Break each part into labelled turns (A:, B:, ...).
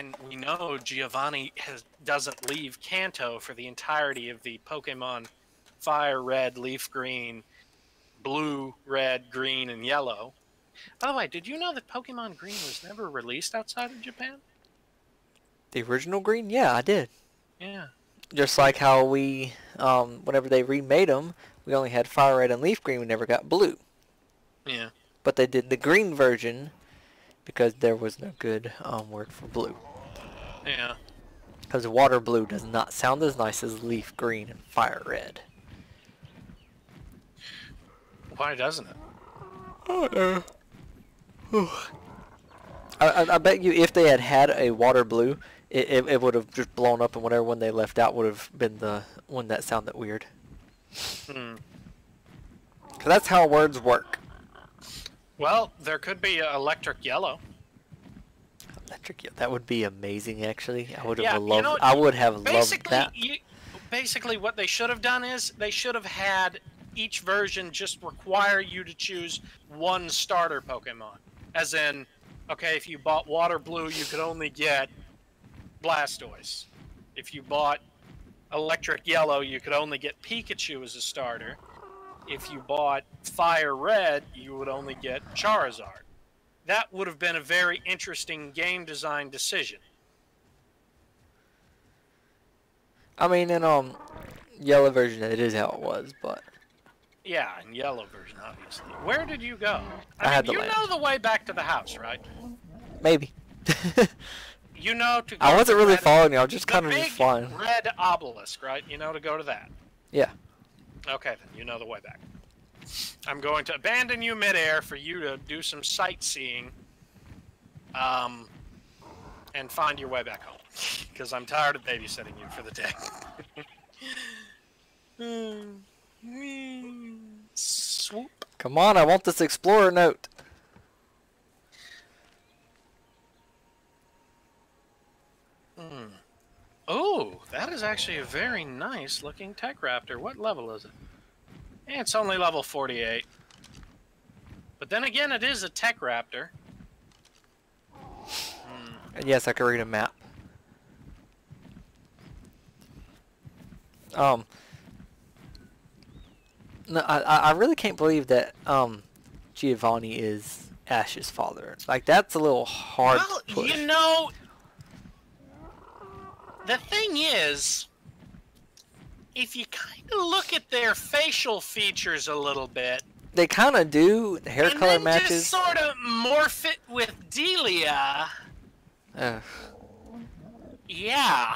A: and we know Giovanni has doesn't leave Kanto for the entirety of the Pokemon Fire Red, Leaf Green, Blue, Red, Green, and Yellow. By the way, did you know that Pokemon Green was never released outside of Japan?
B: The original green? Yeah, I did.
A: Yeah.
B: Just like how we, um, whenever they remade them, we only had fire red and leaf green. We never got blue.
A: Yeah.
B: But they did the green version because there was no good um, word for blue.
A: Yeah.
B: Because water blue does not sound as nice as leaf green and fire red.
A: Why doesn't it?
B: Oh, I, I, I bet you if they had had a water blue, it, it, it would have just blown up and whatever one they left out would have been the one that sounded weird.
A: Hmm.
B: 'Cause that's how words work.
A: Well, there could be uh, electric yellow.
B: Electric, yeah, that would be amazing. Actually, I would have
A: Yeah, you
B: loved.
A: know,
B: I would have loved that.
A: you, basically, what they should have done is they should have had each version just require you to choose one starter Pokemon. As in, okay, if you bought Water Blue, you could only get Blastoise. If you bought Electric Yellow, you could only get Pikachu as a starter. If you bought Fire Red, you would only get Charizard. That would have been a very interesting game design decision.
B: I mean, in um, yellow version, it is how it was, but
A: Yeah, in yellow version, obviously. Where did you go?
B: I had
A: mean,
B: to
A: you
B: land.
A: know the way back to the house, right?
B: maybe.
A: You know to. Go
B: I wasn't
A: to
B: really
A: red-
B: following you. I was just kind of just flying.
A: red obelisk, right? You know to go to that.
B: Yeah.
A: Okay, then you know the way back. I'm going to abandon you midair for you to do some sightseeing, um, and find your way back home, because I'm tired of babysitting you for the day. Hmm. Swoop.
B: Come on, I want this explorer note.
A: Oh, that is actually a very nice looking Tek Raptor. What level is it? Eh, it's only level 48. But then again, it is a Tek Raptor.
B: And yes, I can read a map. Um. No, I I I really can't believe that um, Giovanni is Ash's father. Like that's a little hard
A: well,
B: push.
A: you know, the thing is, if you kind of look at their facial features a little bit,
B: they kind of do. The hair
A: and
B: color
A: then
B: matches.
A: just sort of morph it with Delia,
B: Ugh.
A: yeah.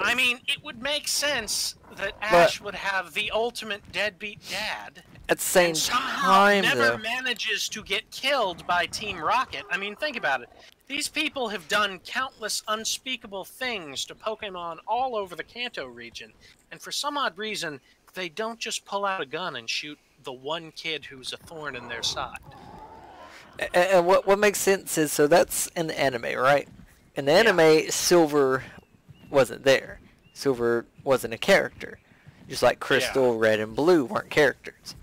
A: I mean, it would make sense that Ash would have the ultimate deadbeat dad,
B: At the same time,
A: never
B: though,
A: manages to get killed by Team Rocket. I mean, think about it. These people have done countless unspeakable things to Pokemon all over the Kanto region, and for some odd reason, they don't just pull out a gun and shoot the one kid who's a thorn in their side.
B: and, and what what makes sense is so that's in the anime, right? In the anime, Silver wasn't there. Silver wasn't a character, just like Crystal, Red, and Blue weren't characters.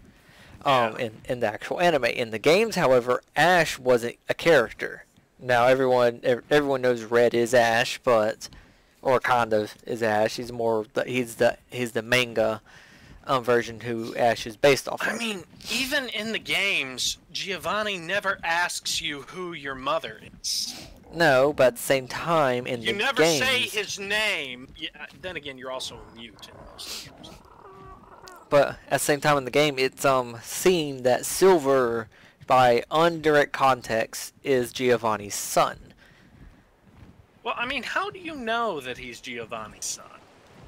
B: Um,
A: Yeah.
B: in in the actual anime, in the games, however, Ash wasn't a character. Now everyone everyone knows Red is Ash, but or kind of is Ash. He's more the, he's the he's the manga um, version who Ash is based off of.
A: I mean, even in the games, Giovanni never asks you who your mother is.
B: No, but at the same time, in the
A: You
B: never
A: say his name. Yeah, then again, you're also mute in most games.
B: but at the same time in the game, it's um seen that Silver, by indirect context, is Giovanni's son.
A: Well, I mean, how do you know that he's Giovanni's son?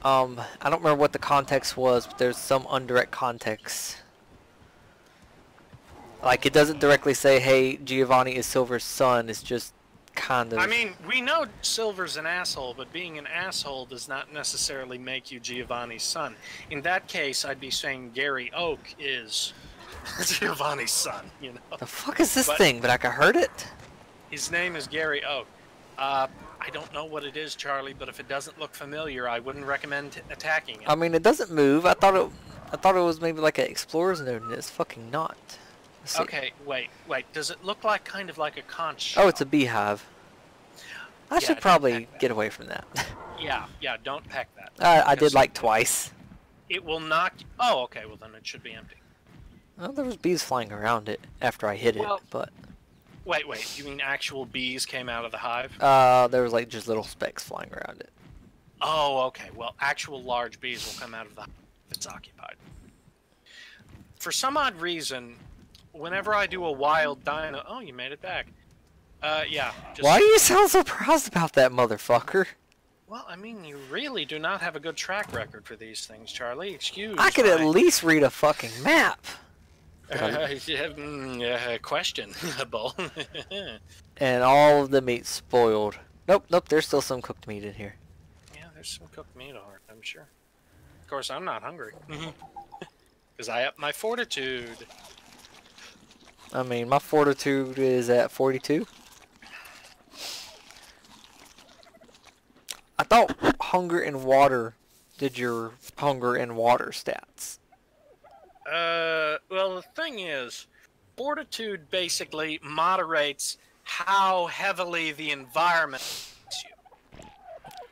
B: Um, I don't remember what the context was, but there's some indirect context. Like it doesn't directly say, "Hey, Giovanni is Silver's son." It's just kind of.
A: I mean, we know Silver's an asshole, but being an asshole does not necessarily make you Giovanni's son. In that case, I'd be saying Gary Oak is Giovanni's son, you know?
B: the fuck is this
A: but-
B: thing? But I can heard it.
A: His name is Gary Oak. Uh, I don't know what it is, Charlie, but if it doesn't look familiar, I wouldn't recommend attacking it.
B: I mean, it doesn't move. I thought it. I thought it was maybe like an explorer's node, and it's fucking not.
A: Okay, wait, wait. Does it look like kind of like a conch?
B: Oh, it's a beehive. I
A: Yeah,
B: should probably get away from that.
A: Yeah, yeah, don't peck that.
B: Uh, I did like twice.
A: It will knock. Oh, okay. Well, then it should be empty.
B: Well, there was bees flying around it after I hit it,
A: Well-
B: but
A: Wait, wait. You mean actual bees came out of the hive?
B: uh, there was like just little specks flying around it.
A: Oh, okay. Well, actual large bees will come out of the hive if it's occupied. For some odd reason, whenever I do a wild dino, oh, you made it back. Uh, yeah. Just,
B: Why do you sound so proud about that motherfucker?
A: Well, I mean, you really do not have a good track record for these things, Charlie. Excuse. Me.
B: I could at least read a fucking map.
A: Uh, yeah, mm, uh, questionable.
B: And all of the meat spoiled. Nope, nope, there's still some cooked meat in here.
A: yeah, there's some cooked meat on it, I'm sure. Of course, I'm not hungry. Because I up my fortitude.
B: I mean, my fortitude is at 42. I thought hunger and water did your hunger and water stats.
A: Well, the thing is, fortitude basically moderates how heavily the environment affects you.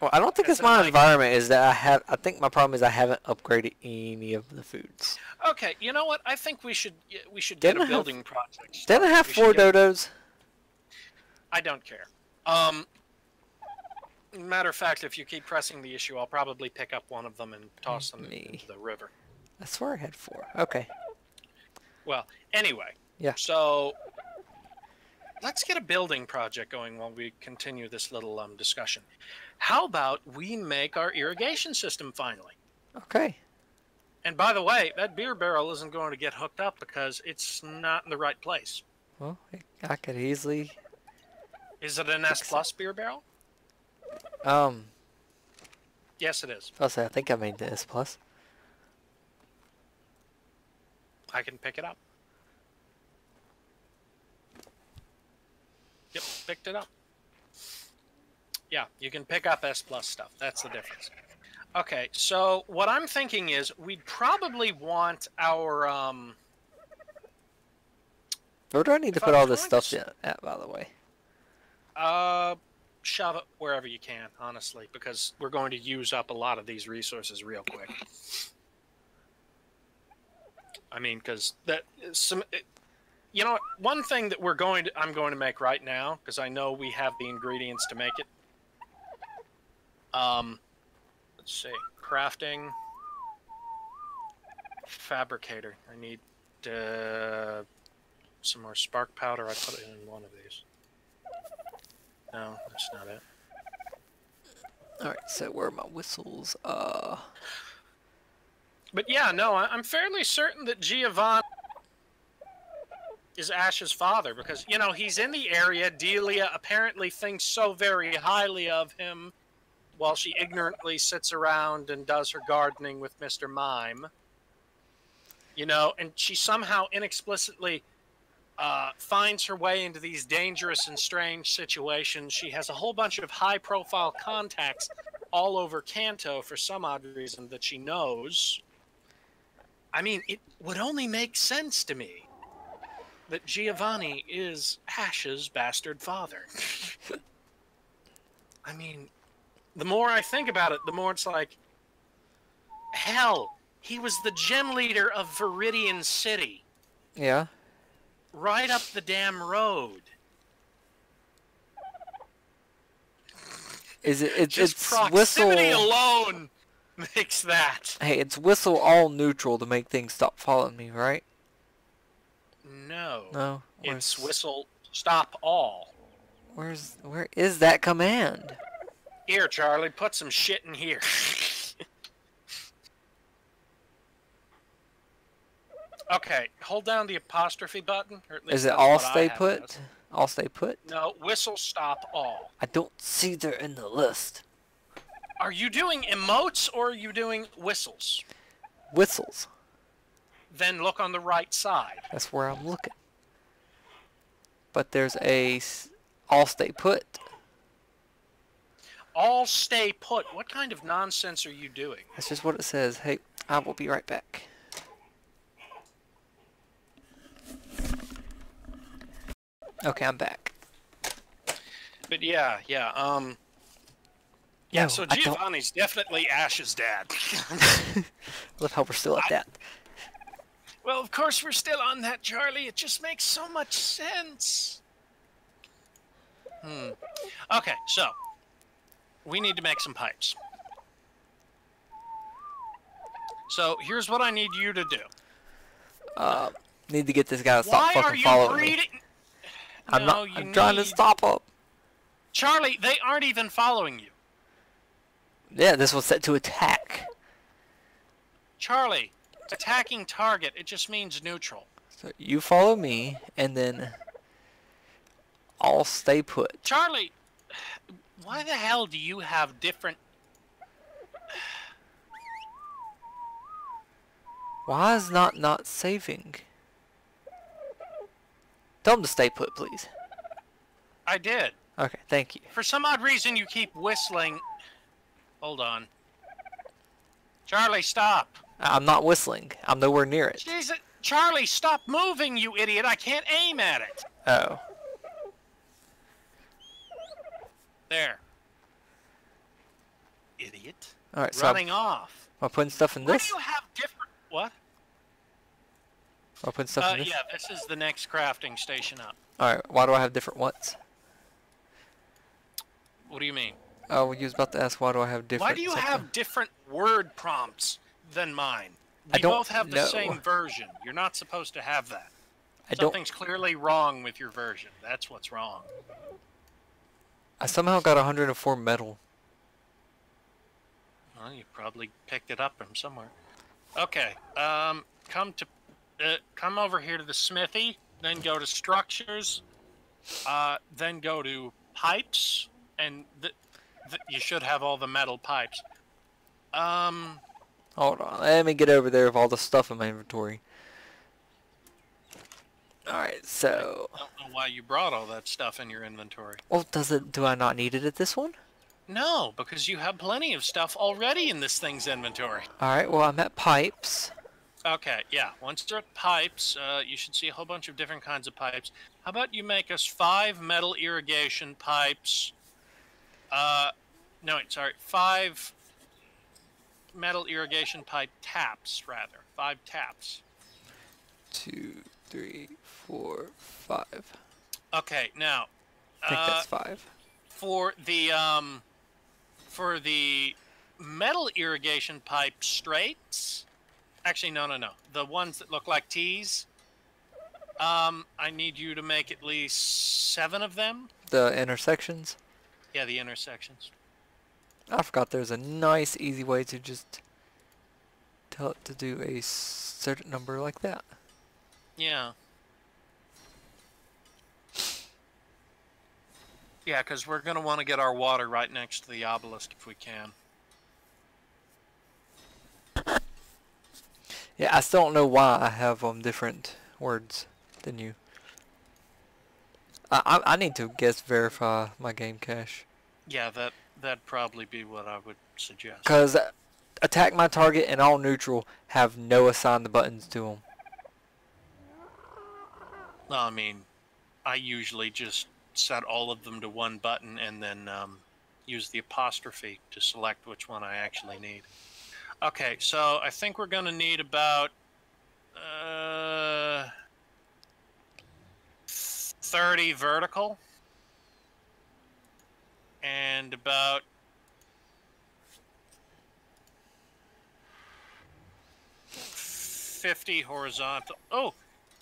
B: Well, I don't think
A: That's
B: it's my
A: like-
B: environment. Is that I have? I think my problem is I haven't upgraded any of the foods.
A: Okay, you know what? I think we should we should get
B: Didn't
A: a
B: have-
A: building project.
B: Didn't I have
A: We
B: four dodos?
A: I don't care. Um, matter of fact, if you keep pressing the issue, I'll probably pick up one of them and toss them
B: Me.
A: into the river.
B: I swear I had four. Okay.
A: Well, anyway.
B: Yeah.
A: So let's get a building project going while we continue this little um, discussion. How about we make our irrigation system finally?
B: Okay.
A: And by the way, that beer barrel isn't going to get hooked up because it's not in the right place.
B: Well, I could easily.
A: Is it an S plus beer barrel?
B: Um,
A: Yes, it is.
B: I'll say I think I made the S plus.
A: I can pick it up. Yep, picked it up. Yeah, you can pick up S plus stuff. That's the difference. Okay, so what I'm thinking is we'd probably want our um
B: Where do I need to put all this stuff
A: to
B: at, by the way?
A: uh shove it wherever you can, honestly, because we're going to use up a lot of these resources real quick. I mean, because that some, you know, one thing that we're going to, I'm going to make right now, because I know we have the ingredients to make it. Um, let's see, crafting, fabricator. I need uh, some more spark powder. I put it in one of these. No, that's not it.
B: Alright, so where are my whistles? Uh,
A: But yeah, no, I'm fairly certain that Giovanni is Ash's father because you know he's in the area. Delia apparently thinks so very highly of him, while she ignorantly sits around and does her gardening with Mister Mime. You know, and she somehow inexplicitly uh, finds her way into these dangerous and strange situations. She has a whole bunch of high-profile contacts all over Kanto for some odd reason that she knows. I mean, it would only make sense to me that Giovanni is Ash's bastard father. I mean, the more I think about it, the more it's like, hell, he was the gym leader of Viridian City,
B: yeah.
A: right up the damn road.
B: Is it? It's,
A: Just
B: it's
A: proximity
B: whistle.
A: alone makes that.
B: Hey, it's whistle all neutral to make things stop following me, right?
A: No,
B: No.
A: it's whistle stop all.
B: Where's where is that command?
A: Here, Charlie, put some shit in here. okay, hold down the apostrophe button. Or at least
B: Is it all stay put? All stay put?
A: No, whistle stop all.
B: I don't see there in the list.
A: Are you doing emotes or are you doing whistles?
B: Whistles.
A: Then look on the right side.
B: That's where I'm looking. But there's a all stay put.
A: All stay put. What kind of nonsense are you doing?
B: That's just what it says. Hey, I will be right back. Okay, I'm back.
A: But yeah, yeah. Um. Yeah.
B: No,
A: so Giovanni's definitely Ash's dad.
B: Let's hope we're still at that.
A: well, of course we're still on that, Charlie. It just makes so much sense. Hmm. Okay, so we need to make some pipes. So here's what I need you to do.
B: Uh, need to get this guy to stop
A: Why are
B: fucking
A: you
B: following me. I'm
A: No,
B: not.
A: you
B: I'm trying to stop him.
A: Charlie, they aren't even following you.
B: Yeah, this was set to attack.
A: Charlie, attacking target, it just means neutral.
B: So you follow me, and then I'll stay put.
A: Charlie, why the hell do you have different...
B: Why is not not saving? Tell him to stay put, please.
A: I did.
B: Okay, thank you.
A: For some odd reason, you keep whistling. Hold on. Charlie, stop.
B: I'm not whistling. I'm nowhere near it.
A: Jesus. Charlie, stop moving, you idiot. I can't aim at it.
B: Oh.
A: There. Idiot.
B: All right, so I'm,
A: Running off.
B: am I putting stuff in
A: Why
B: this?
A: do you have different... What?
B: Am I putting stuff
A: Uh,
B: in this?
A: yeah, this is the next crafting station up.
B: All right. Why do I have different ones?
A: What do you mean?
B: Oh, you was about to ask why do I have different?
A: Why do you
B: something?
A: have different word prompts than mine? We
B: I don't
A: both have the
B: know.
A: same version. You're not supposed to have that.
B: I don't.
A: Something's clearly wrong with your version. That's what's wrong.
B: I somehow got 104 metal.
A: Well, you probably picked it up from somewhere. Okay. Um, come to, uh, come over here to the smithy. Then go to structures. Uh, then go to pipes, and th- you should have all the metal pipes. Um,
B: Hold on. Let me get over there with all the stuff in my inventory. All right. So,
A: I don't know why you brought all that stuff in your inventory.
B: well, does it? Do I not need it at this one?
A: No, because you have plenty of stuff already in this thing's inventory.
B: All right. Well, I'm at pipes.
A: Okay, yeah. Once you're at pipes, uh, you should see a whole bunch of different kinds of pipes. How about you make us five metal irrigation pipes? Uh, no, wait, sorry, five metal irrigation pipe taps, rather. Five taps.
B: Two, three, four, five.
A: Okay, now,
B: I think
A: uh,
B: that's five.
A: for the um, for the metal irrigation pipe straights. Actually, no, no, no. The ones that look like T's. Um, I need you to make at least seven of them.
B: The intersections.
A: Yeah, the intersections.
B: I forgot there's a nice, easy way to just tell it to do a certain number like that.
A: Yeah. Yeah, because we're going to want to get our water right next to the obelisk if we can.
B: Yeah, I still don't know why I have um different words than you. I I, need to guess verify my game cache.
A: Yeah, that that'd probably be what I would suggest.
B: Cause attack my target and all neutral have no assigned the buttons to them.
A: No, I mean, I usually just set all of them to one button and then um, use the apostrophe to select which one I actually need. Okay, so I think we're going to need about uh, 30 vertical and about fifty horizontal. Oh,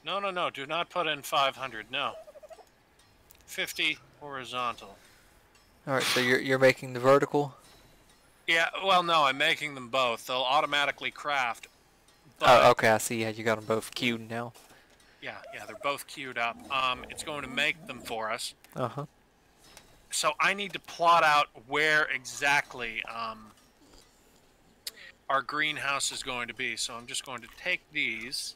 A: no, no, no! Do not put in five hundred. No, fifty horizontal.
B: All right, so you're you're making the vertical.
A: Yeah, well, no, I'm making them both. They'll automatically craft.
B: Oh, okay, I see. Yeah, you got them both queued now.
A: Yeah, yeah, they're both queued up. Um, it's going to make them for us.
B: Uh huh.
A: So I need to plot out where exactly um, our greenhouse is going to be. So I'm just going to take these,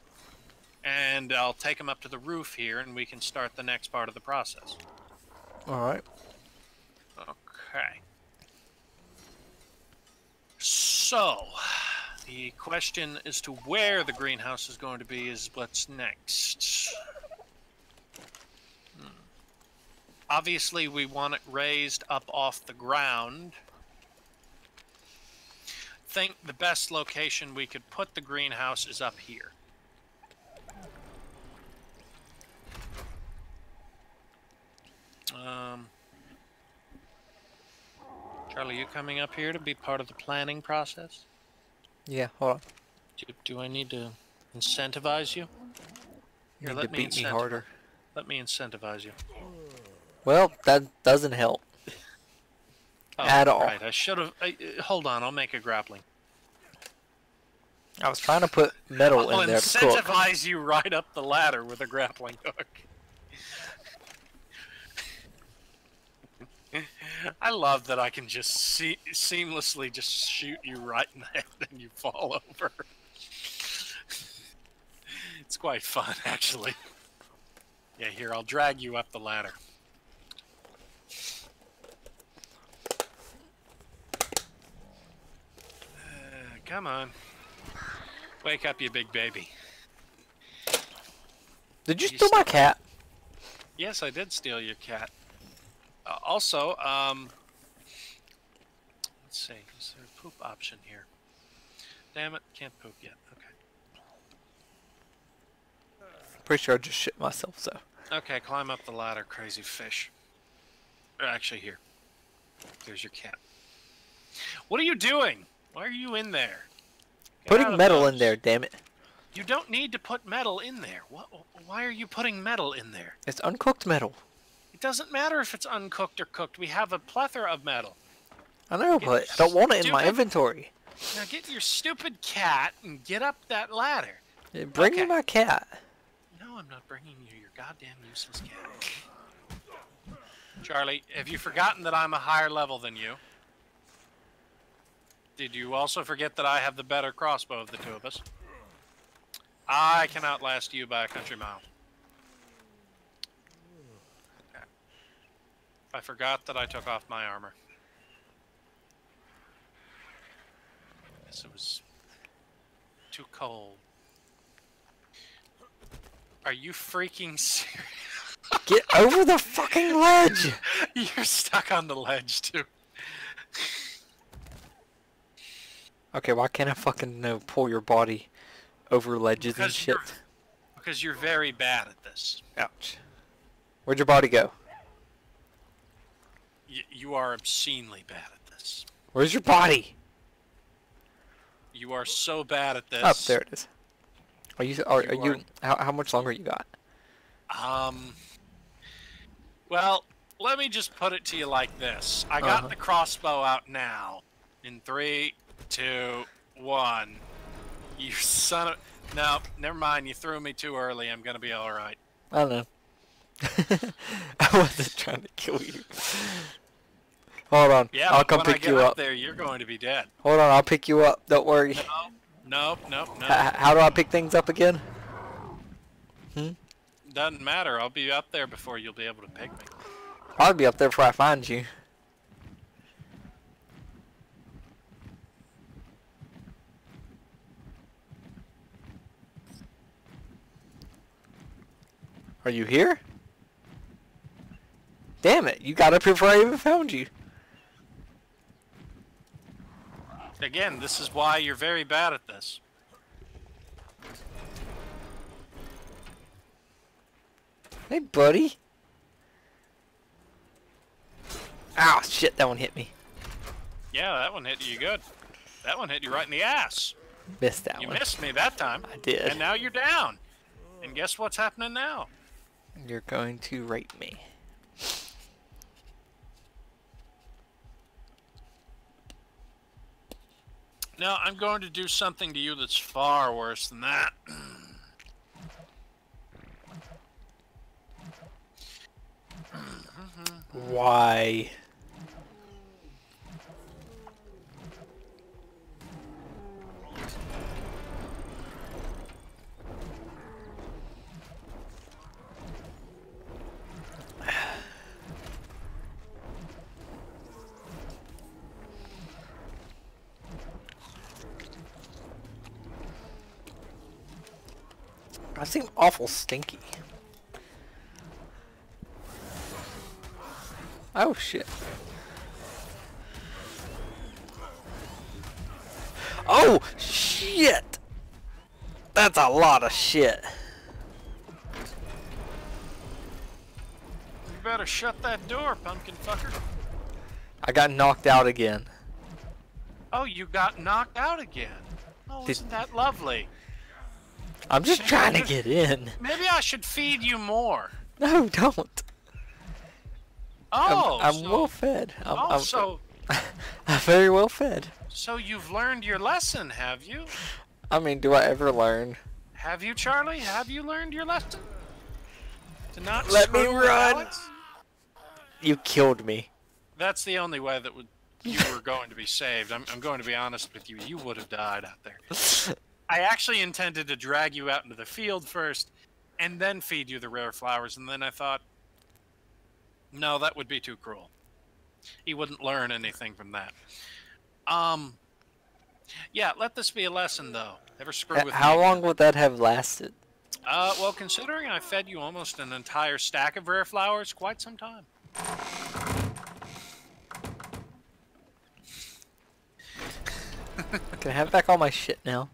A: and I'll take them up to the roof here, and we can start the next part of the process.
B: All right.
A: Okay. So, the question as to where the greenhouse is going to be is what's next. Hmm. Obviously, we want it raised up off the ground. Think the best location we could put the greenhouse is up here. Um, Charlie, you coming up here to be part of the planning process?
B: Yeah, hold on.
A: Do, do I need to incentivize you?
B: You
A: Here,
B: need
A: let
B: to
A: me
B: beat me
A: incenti-
B: harder.
A: Let me incentivize you.
B: Well, that doesn't help.
A: Oh,
B: At all.
A: Right, I should have. Uh, hold on, I'll make a grappling.
B: I was trying to put metal
A: I'll
B: in there cook.
A: incentivize you right up the ladder with a grappling hook. I love that I can just see, seamlessly just shoot you right in the head and you fall over. it's quite fun, actually. Yeah, here, I'll drag you up the ladder. Uh, come on. Wake up, you big baby.
B: Did you
A: You
B: steal my cat?
A: Yes, I did steal your cat. Uh, also, um, let's see, is there a poop option here? Damn it, can't poop yet. Okay.
B: Pretty sure I just shit myself, so.
A: Okay, climb up the ladder, crazy fish. Or actually, here. There's your cat. What are you doing? Why are you in there? Get
B: Putting metal in there, damn it.
A: You don't need to put metal in there. What? Why are you putting metal in there?
B: It's uncooked metal.
A: It doesn't matter if it's uncooked or cooked. We have a plethora of metal.
B: I know,
A: Get
B: but I don't want it in my inventory.
A: Now get your stupid cat and get up that ladder.
B: Yeah, Bring me my cat.
A: No, I'm not bringing you your goddamn useless cat. Charlie, have you forgotten that I'm a higher level than you? Did you also forget that I have the better crossbow of the two of us? I can outlast you by a country mile. I forgot that I took off my armor. Guess it was too cold. Are you freaking serious?
B: Get over the fucking ledge!
A: You're stuck on the ledge too.
B: Okay, why can't I fucking uh, pull your body over ledges and shit?
A: you're- Because you're very bad at this.
B: Ouch. Where'd your body go?
A: Y- you are obscenely bad at this.
B: Where's your body?
A: You are so bad at this.
B: Up there it is. Are you? Are,
A: You
B: are you? How, how much longer you got?
A: Um. Well, let me just put it to you like this. I got
B: Uh-huh.
A: the crossbow out now. In three, two, one. You son of. No, never mind. You threw me too early. I'm gonna be all right.
B: I don't know. I wasn't trying to kill you. Hold on.
A: Yeah,
B: I'll come
A: when I
B: pick
A: get
B: you
A: up
B: up.
A: there, you're going to be dead.
B: Hold on, I'll pick you up. Don't worry.
A: No, no, no, no.
B: H- how do I pick things up again? Hmm.
A: Doesn't matter. I'll be up there before you'll be able to pick me.
B: I'll be up there before I find you. Are you here? Damn it, you got up here before I even found you.
A: Again, this is why you're very bad at this.
B: Hey, buddy. Ow, shit, that one hit me.
A: Yeah, that one hit you good. That one hit you right in the ass.
B: Missed that
A: You
B: one.
A: missed me that time.
B: I did.
A: And now you're down. And guess what's happening now?
B: You're going to rape me.
A: No, I'm going to do something to you that's far worse than that.
B: Why? I seem awful stinky. Oh shit. Oh shit! That's a lot of shit.
A: You better shut that door, pumpkin fucker.
B: I got knocked out again.
A: Oh, you got knocked out again. Oh,
B: Did-
A: isn't that lovely?
B: I'm just trying to get in.
A: Maybe I should feed you more.
B: No, don't.
A: Oh,
B: I'm, I'm oh,
A: so,
B: well fed. I'm,
A: oh,
B: I'm,
A: so
B: I'm very well fed.
A: so you've learned your lesson, have you?
B: I mean, do I ever learn?
A: Have you, Charlie? Have you learned your lesson? To not
B: Let me run.
A: Alex?
B: You killed me.
A: That's the only way that would you were going to be saved. I'm, I'm going to be honest with you. You would have died out there. I actually intended to drag you out into the field first, and then feed you the rare flowers. And then I thought, no, that would be too cruel. He wouldn't learn anything from that. Um, yeah, let this be a lesson, though. Never screw
B: H-
A: with
B: How
A: me.
B: long would that have lasted?
A: Uh, well, considering I fed you almost an entire stack of rare flowers, quite some time.
B: Can I have back all my shit now?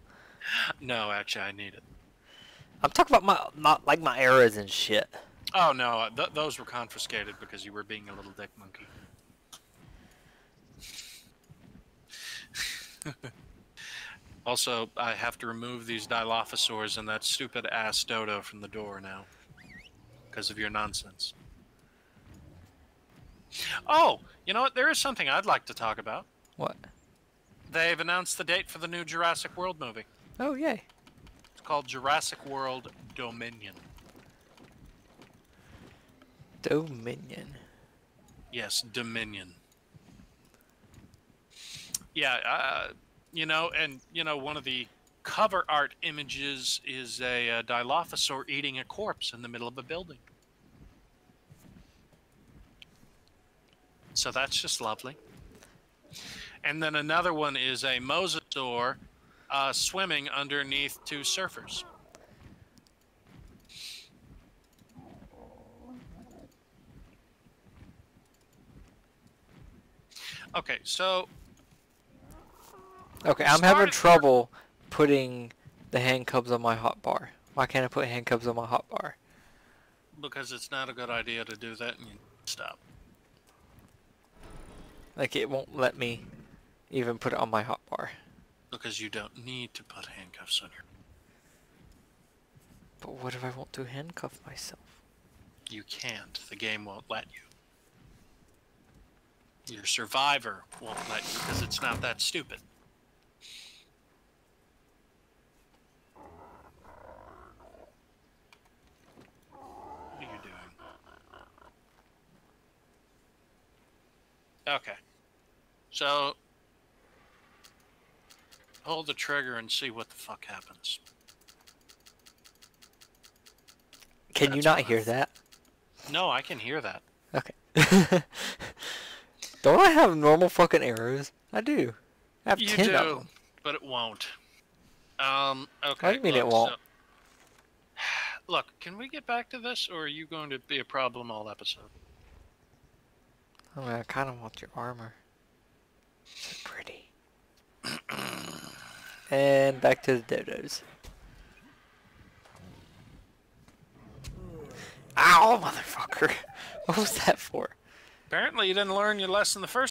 A: No, actually, I need it.
B: I'm talking about my, my like my arrows and shit.
A: Oh no, uh, th- those were confiscated because you were being a little dick monkey. also, I have to remove these Dilophosaurs and that stupid ass Dodo from the door now. Because of your nonsense. Oh, you know what? There is something I'd like to talk about.
B: What?
A: They've announced the date for the new Jurassic World movie.
B: Oh yay!
A: It's called Jurassic World Dominion.
B: Dominion.
A: Yes, Dominion. Yeah, uh, you know, and you know, one of the cover art images is a uh, Dilophosaur eating a corpse in the middle of a building. So that's just lovely. And then another one is a Mosasaur uh, swimming underneath two surfers. Okay, so
B: Okay, I'm having trouble putting the handcuffs on my hot bar. Why can't I put handcuffs on my hot bar?
A: because it's not a good idea to do that, and you stop.
B: Like it won't let me even put it on my hot bar.
A: Because you don't need to put handcuffs on your.
B: But what if I want to handcuff myself?
A: You can't. The game won't let you. Your survivor won't let you because it's not that stupid. What are you doing? Okay. So, pull the trigger and see what the fuck happens.
B: Can you not
A: what I
B: hear that?
A: No, I can hear that.
B: Okay. Don't I have normal fucking arrows? I do. I have
A: You
B: ten
A: do,
B: of them.
A: but it won't. Um, okay.
B: What do you mean it won't?
A: so- look, can we get back to this, or are you going to be a problem all episode?
B: I, mean, I kind of want your armor. It's pretty. And back to the dodos. Ow, motherfucker! What was that for?
A: Apparently, you didn't learn your lesson the first